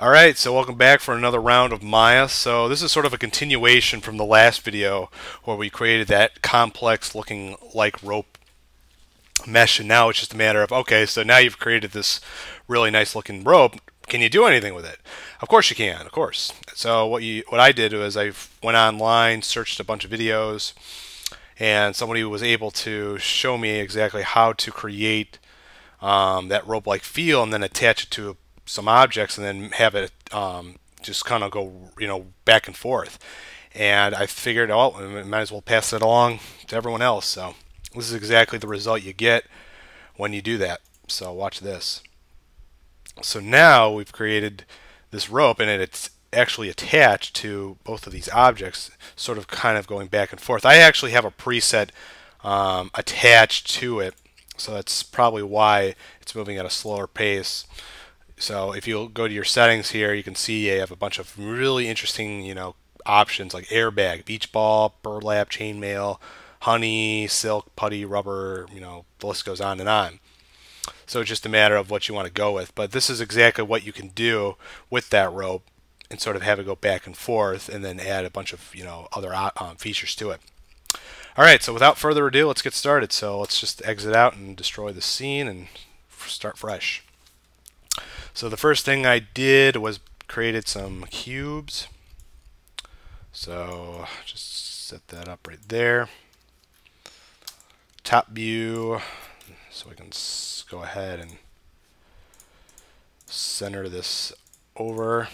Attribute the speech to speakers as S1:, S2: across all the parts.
S1: Alright, so welcome back for another round of Maya. So this is sort of a continuation from the last video where we created that complex looking like rope mesh and now it's just a matter of okay, so now you've created this really nice looking rope. Can you do anything with it? Of course you can, of course. So what you what I did was I went online, searched a bunch of videos, and somebody was able to show me exactly how to create um, that rope-like feel and then attach it to some objects and then have it um, just kind of go, you know, back and forth. And I figured, oh, might as well pass it along to everyone else. So this is exactly the result you get when you do that. So watch this. So now we've created this rope and it's actually attached to both of these objects, sort of kind of going back and forth. I actually have a preset um, attached to it, so that's probably why it's moving at a slower pace. So if you go to your settings here, you can see you have a bunch of really interesting, you know, options like airbag, beach ball, burlap, chainmail, honey, silk, putty, rubber, you know, the list goes on and on. So it's just a matter of what you want to go with. But this is exactly what you can do with that rope and sort of have it go back and forth and then add a bunch of, you know, other um, features to it. All right, so without further ado, let's get started. So let's just exit out and destroy the scene and start fresh. So the first thing I did was created some cubes. So just set that up right there. Top view, so we can go ahead and center this over.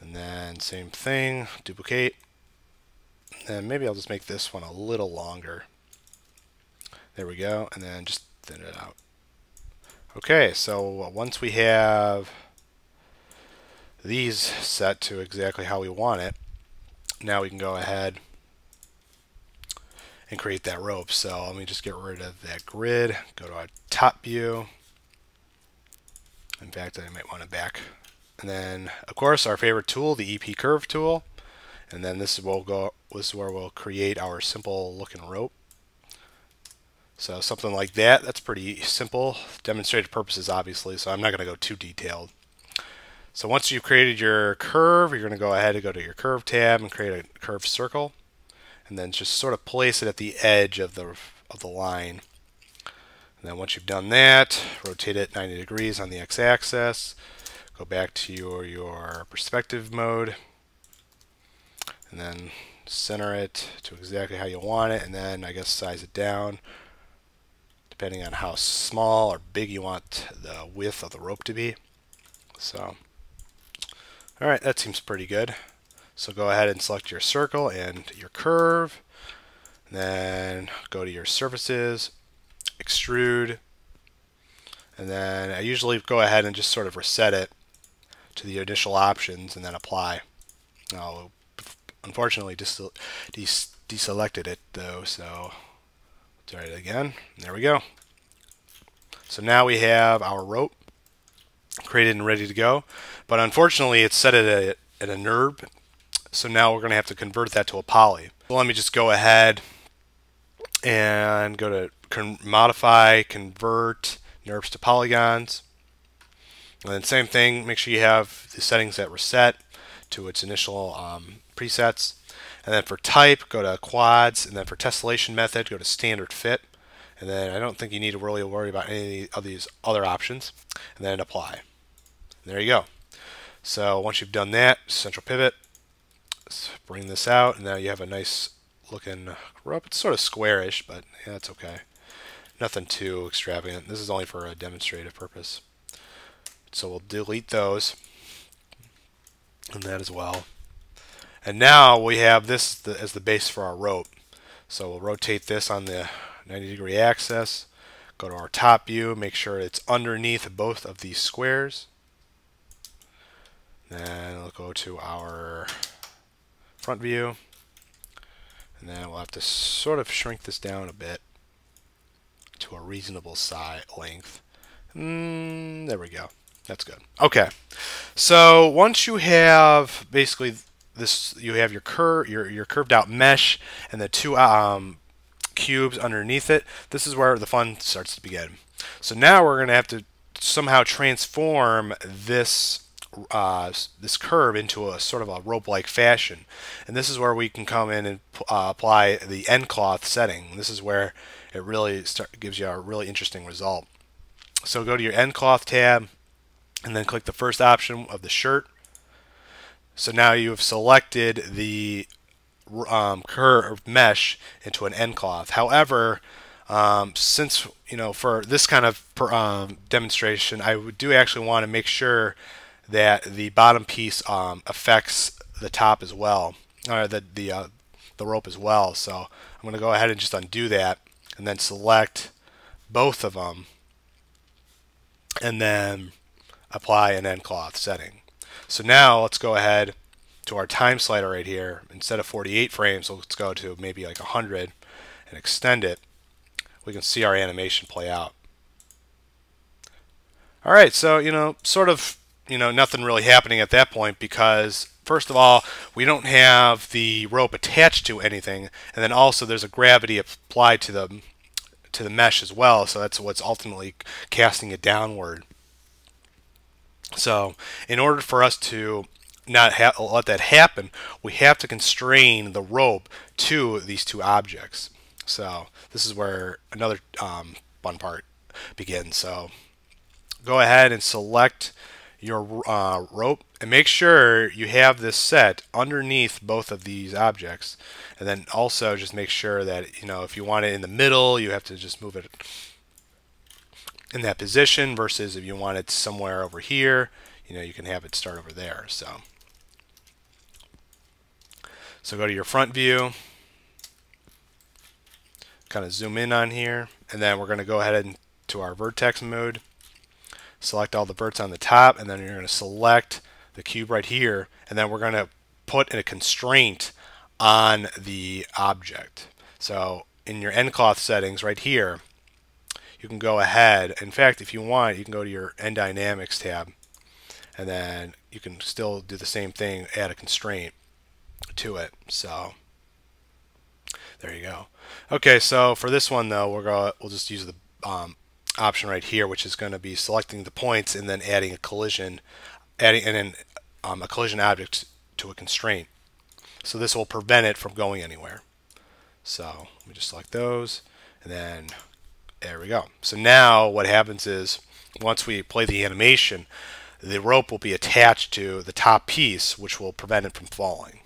S1: And then same thing, duplicate. And maybe I'll just make this one a little longer. There we go. And then just thin it out. Okay, so uh, once we have these set to exactly how we want it, now we can go ahead and create that rope. So let me just get rid of that grid, go to our top view. In fact, I might want it back. And then, of course, our favorite tool, the EP Curve tool. And then this is where we'll go. This is where we'll create our simple looking rope. So something like that, that's pretty simple. Demonstrated purposes, obviously, so I'm not going to go too detailed. So once you've created your curve, you're going to go ahead and go to your curve tab and create a curved circle. And then just sort of place it at the edge of the, of the line. And then once you've done that, rotate it 90 degrees on the x-axis. Go back to your, your perspective mode. And then center it to exactly how you want it. And then I guess size it down depending on how small or big you want the width of the rope to be. So, all right, that seems pretty good. So go ahead and select your circle and your curve. Then go to your surfaces, extrude, and then I usually go ahead and just sort of reset it to the initial options and then apply. Now, unfortunately, deselected it though, so Try it again. There we go. So now we have our rope created and ready to go. But unfortunately, it's set at a, at a NURB. So now we're going to have to convert that to a poly. So let me just go ahead and go to con modify, convert NURBS to polygons. And then same thing, make sure you have the settings that were set to its initial um, presets. And then for type, go to quads. And then for tessellation method, go to standard fit. And then I don't think you need to really worry about any of these other options. And then apply. And there you go. So once you've done that, central pivot, bring this out. And now you have a nice looking rope. It's sort of squarish, but yeah, that's okay. Nothing too extravagant. This is only for a demonstrative purpose. So we'll delete those and that as well. And now we have this as the base for our rope. So we'll rotate this on the 90 degree axis, go to our top view, make sure it's underneath both of these squares. Then we'll go to our front view. And then we'll have to sort of shrink this down a bit to a reasonable size length. Mm, there we go. That's good. Okay. So once you have basically this you have your curve your your curved out mesh and the two um, cubes underneath it. This is where the fun starts to begin. So now we're going to have to somehow transform this uh, this curve into a sort of a rope-like fashion. And this is where we can come in and uh, apply the nCloth setting. This is where it really start, gives you a really interesting result. So go to your nCloth tab and then click the first option of the shirt. So now you have selected the um, curved mesh into an nCloth. However, um, since you know for this kind of um, demonstration, I do actually want to make sure that the bottom piece um, affects the top as well, or the the uh, the rope as well. So I'm going to go ahead and just undo that, and then select both of them, and then apply an nCloth setting. So now let's go ahead to our time slider right here. Instead of 48 frames, let's go to maybe like 100 and extend it. We can see our animation play out. All right, so you know, sort of you know, nothing really happening at that point because first of all, we don't have the rope attached to anything, and then also there's a gravity applied to the to the mesh as well, so that's what's ultimately casting it downward. So, in order for us to not let that happen, we have to constrain the rope to these two objects. So, this is where another um, fun part begins. So, go ahead and select your uh, rope and make sure you have this set underneath both of these objects and then also just make sure that you know if you want it in the middle you have to just move it in that position versus if you want it somewhere over here you know you can have it start over there so. So go to your front view. Kind of zoom in on here and then we're going to go ahead and to our vertex mode. Select all the verts on the top, and then you're going to select the cube right here, and then we're going to put a constraint on the object. So in your nCloth settings right here, you can go ahead. In fact, if you want, you can go to your nDynamics tab, and then you can still do the same thing, add a constraint to it. So there you go. Okay, so for this one though, we're going we'll just use the um, option right here, which is going to be selecting the points and then adding a collision, adding and then um, a collision object to a constraint. So this will prevent it from going anywhere. So me just select those, and then there we go. So now what happens is once we play the animation, the rope will be attached to the top piece, which will prevent it from falling.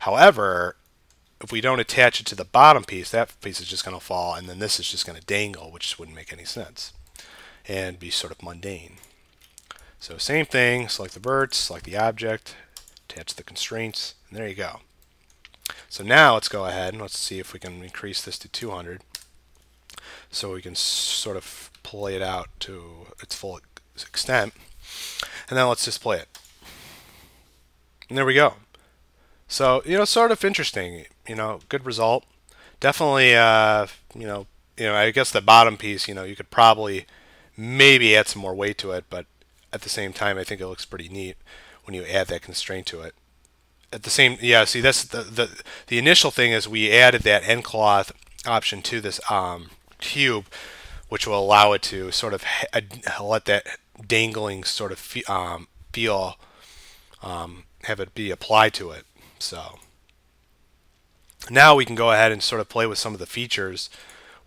S1: However, if we don't attach it to the bottom piece, that piece is just going to fall, and then this is just going to dangle, which wouldn't make any sense, and be sort of mundane. So same thing, select the verts, select the object, attach the constraints, and there you go. So now let's go ahead and let's see if we can increase this to 200 so we can sort of play it out to its full extent. And then let's just play it. And there we go. So, you know, sort of interesting you know, good result. Definitely, uh, you know, you know, I guess the bottom piece, you know, you could probably maybe add some more weight to it, but at the same time, I think it looks pretty neat when you add that constraint to it. At the same, yeah, see, that's the the the initial thing is we added that nCloth option to this um, cube, which will allow it to sort of let that dangling sort of fe um, feel um, have it be applied to it. So. Now we can go ahead and sort of play with some of the features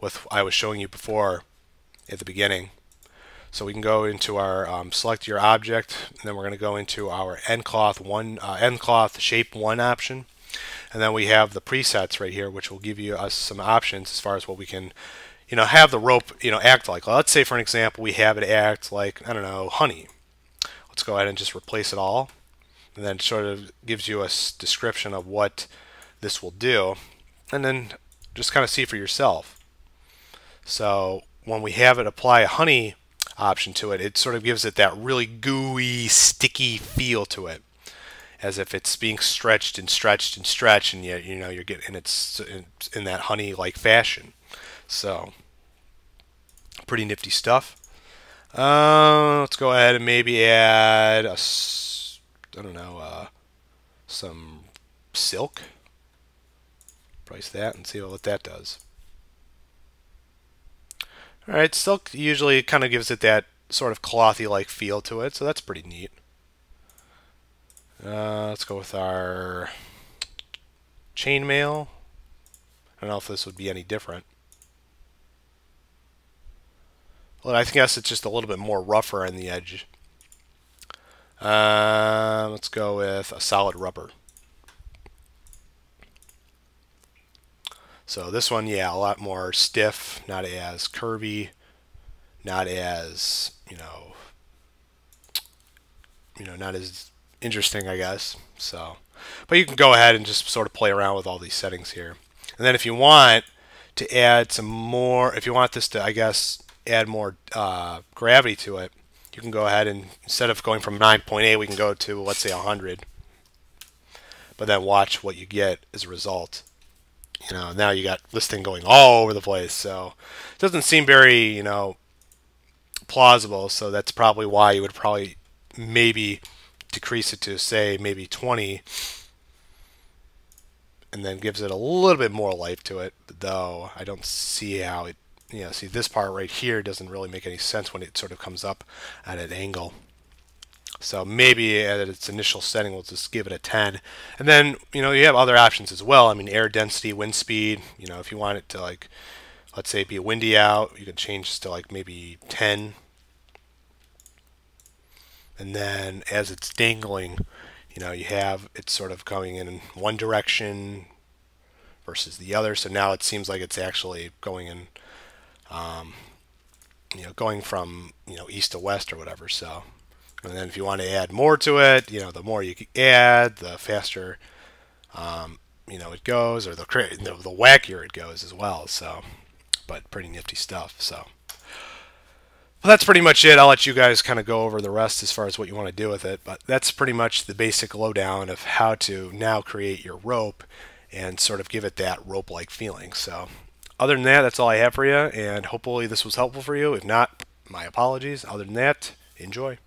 S1: with I was showing you before at the beginning. So we can go into our um, select your object, and then we're going to go into our nCloth one uh, nCloth shape one option, and then we have the presets right here, which will give you us some options as far as what we can, you know, have the rope, you know, act like. Let's say for an example, we have it act like I don't know, honey. Let's go ahead and just replace it all, and then sort of gives you a description of what this will do and then just kind of see for yourself. So when we have it apply a honey option to it, it sort of gives it that really gooey, sticky feel to it, as if it's being stretched and stretched and stretched, and yet you know you're getting it's in that honey-like fashion. So pretty nifty stuff. Uh, let's go ahead and maybe add a, I don't know, uh, some silk price that and see what that does. Alright, silk usually kind of gives it that sort of clothy-like feel to it, so that's pretty neat. Uh, let's go with our chainmail. I don't know if this would be any different. Well, I guess it's just a little bit more rougher on the edge. Uh, let's go with a solid rubber. So this one, yeah, a lot more stiff, not as curvy, not as, you know, you know, not as interesting, I guess. So, but you can go ahead and just sort of play around with all these settings here. And then if you want to add some more, if you want this to, I guess, add more uh, gravity to it, you can go ahead and instead of going from 9.8, we can go to, let's say, 100. But then watch what you get as a result you know, now you got this thing going all over the place. So it doesn't seem very, you know, plausible. So that's probably why you would probably maybe decrease it to say maybe 20 and then gives it a little bit more life to it. Though I don't see how it, you know, see this part right here doesn't really make any sense when it sort of comes up at an angle. So maybe at its initial setting, we'll just give it a 10. And then, you know, you have other options as well. I mean, air density, wind speed, you know, if you want it to like, let's say be windy out, you can change this to like maybe 10. And then as it's dangling, you know, you have it sort of going in one direction versus the other. So now it seems like it's actually going in, um, you know, going from, you know, east to west or whatever. So and then if you want to add more to it, you know, the more you add, the faster, um, you know, it goes, or the, the the wackier it goes as well. So, but pretty nifty stuff. So. Well, that's pretty much it. I'll let you guys kind of go over the rest as far as what you want to do with it. But that's pretty much the basic lowdown of how to now create your rope and sort of give it that rope-like feeling. So other than that, that's all I have for you. And hopefully this was helpful for you. If not, my apologies. Other than that, enjoy.